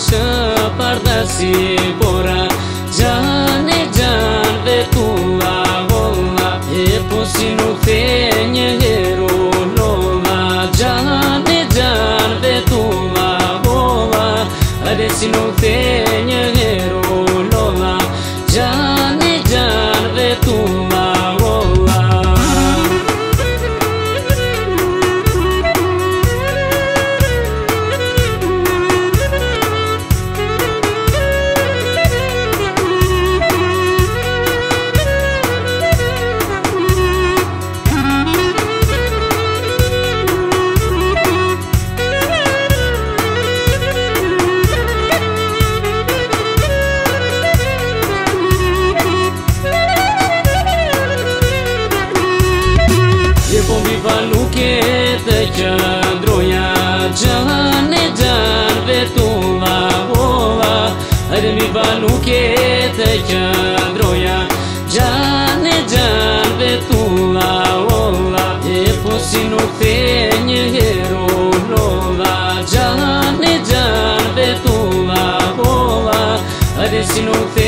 kusha pardasi bora Gjane gjan vetua volla E po si nuk the një herë Po viva luke të qëndroja Gjëhën e gjënë vetulla vola Hajde viva luke të qëndroja Gjëhën e gjënë vetulla vola E po si nuk të një hero lola Gjëhën e gjënë vetulla vola Hajde si nuk të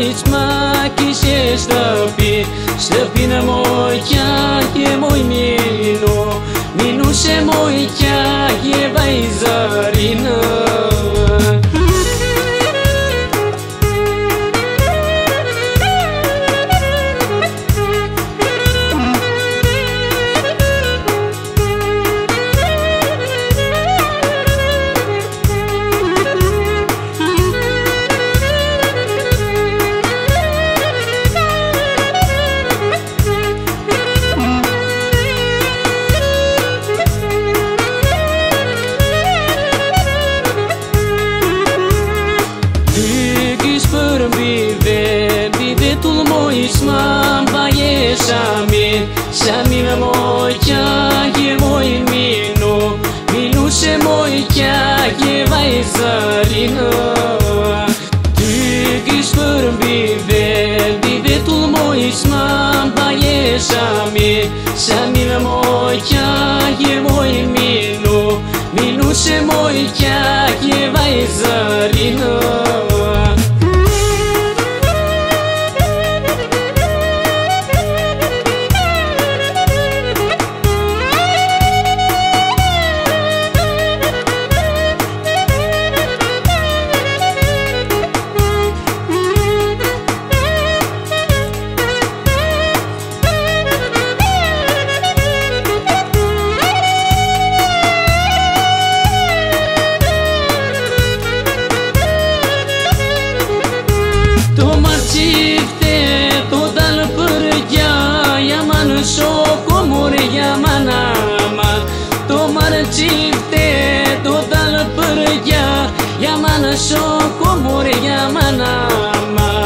είχα μακισσές στα πί σε πήναμου κιά και μου είνο μινουςε μου κιά και βαίζω μα παγιέ σαμί. Σαμί με μοϊκιά και μοϊμίνο. Μιλούσε μοϊκιά και βαϊζαρίνα. Τι κρυσπέρ μπιβέ, μπιβέ του μοϊσμά παγιέ σαμί. Σαμί με μοϊκιά και μοϊμίνο. Μιλούσε μοϊκιά και. Όχι για μας, όχι για μας.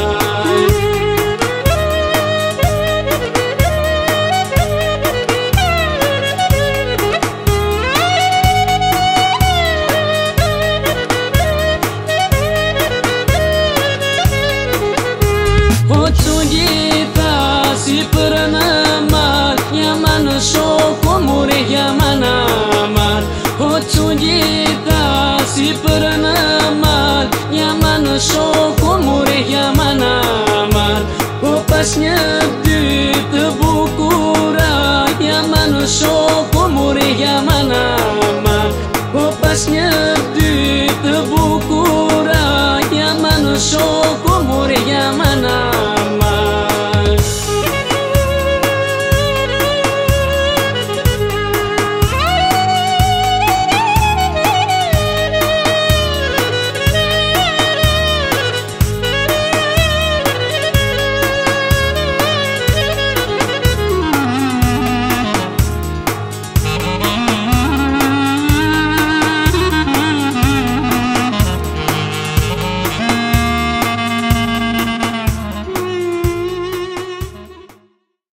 Όχι για μας, όχι για. właśnie